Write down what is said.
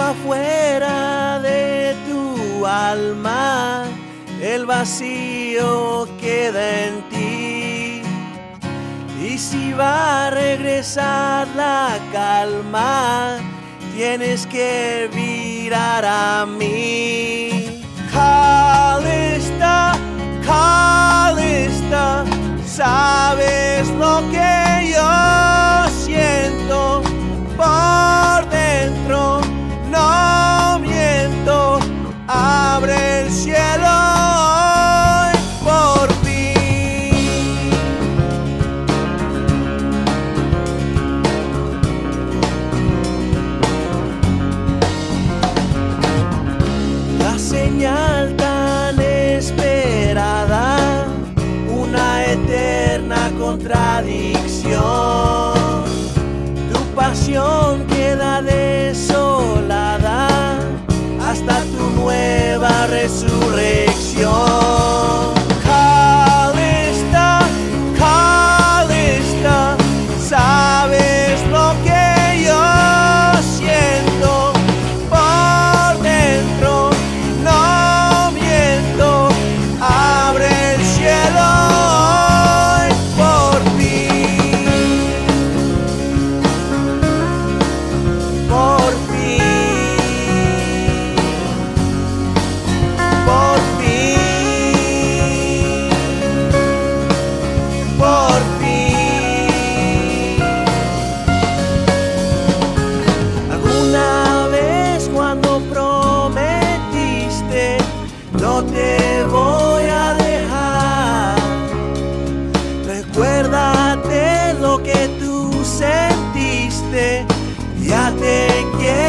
afuera de tu alma, el vacío queda en ti. Y si va a regresar la calma, tienes que virar a mí. Contradicción. Tu pasión queda desolada hasta tu nueva resurrección. Ya te quiero.